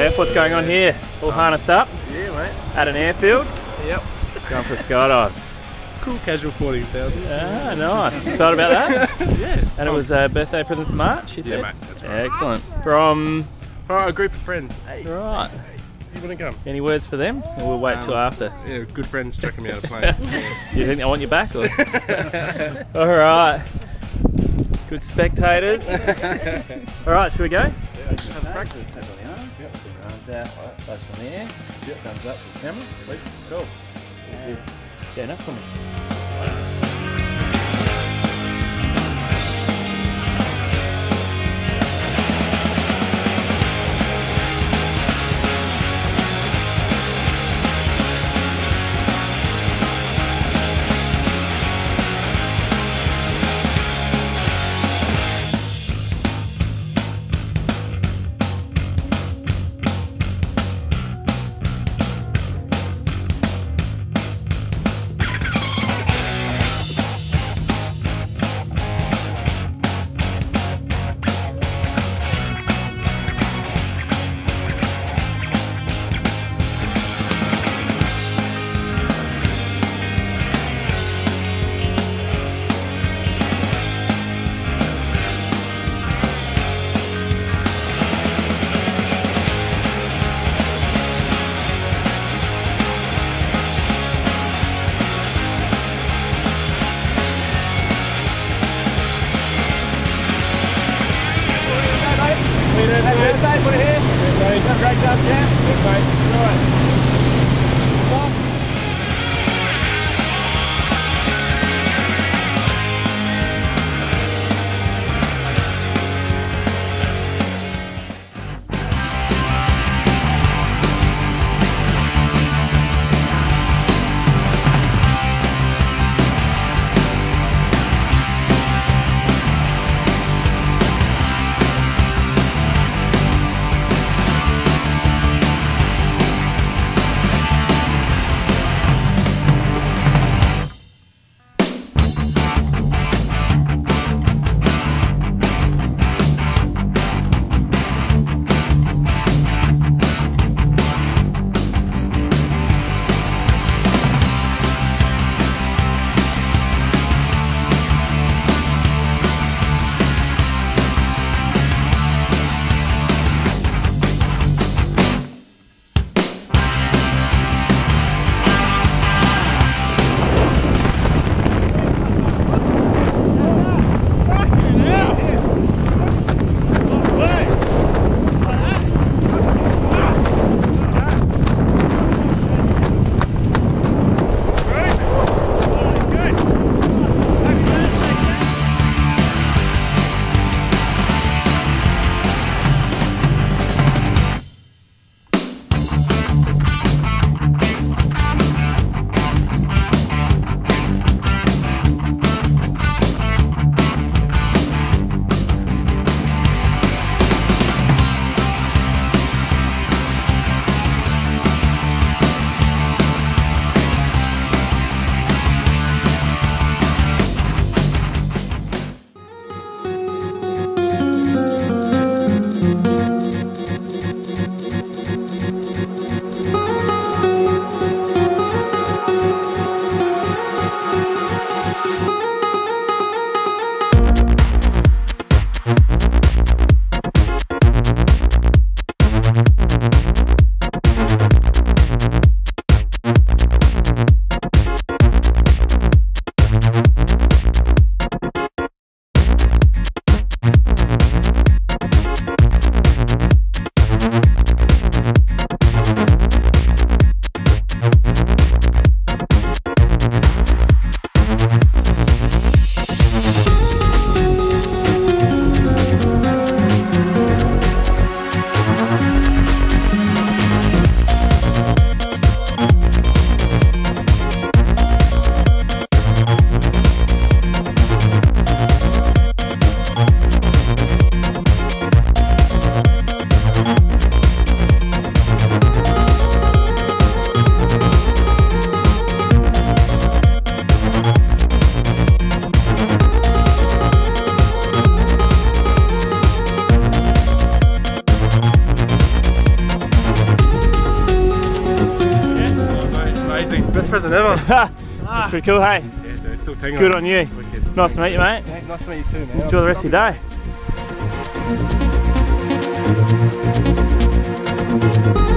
Geoff, what's going on here? All harnessed up Yeah, mate. at an airfield, Yep. going for a skydive. Cool casual 40,000. Ah, nice. Excited about that? Yeah. And it was a birthday present for March, you Yeah, mate, that's right. Excellent. From, For a group of friends. Hey, right. you want to come? Any words for them? Or we'll wait till Um, after. Yeah, good friends chucking me out of plane. You think they want you back? Or? All right. Good spectators. All right, should we go? Have out. Right. From the air. Yep. Thumbs up to the camera. Sweet. Cool. Yeah. Stand up for me. Great job, champ. Thanks, mate. All right. Best present ever. That's pretty cool, hey? yeah, dude, still tingling. Good on you. Wicked. Nice to meet you, mate. Thanks, Nice to meet you too, man. Enjoy the rest of your day. day.